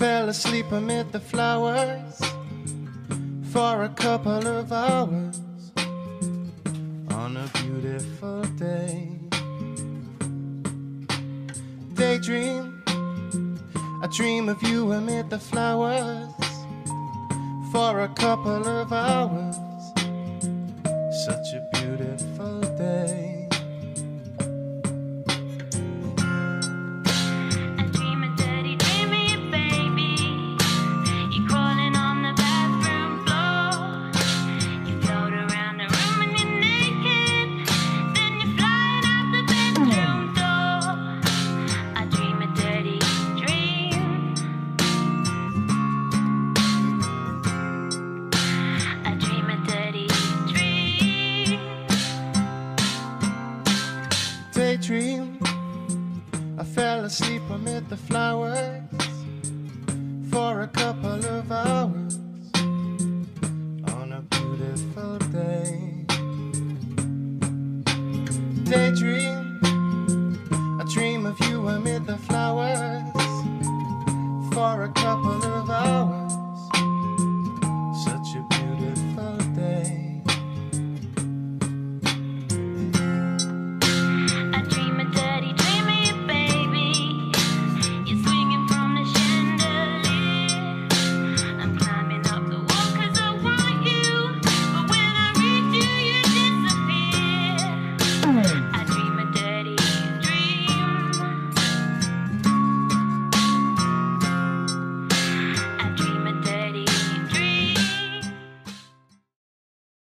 fell asleep amid the flowers for a couple of hours on a beautiful day. Daydream, I dream of you amid the flowers for a couple of hours. Such a beautiful day. fell asleep amid the flowers for a couple of hours on a beautiful day. Daydream.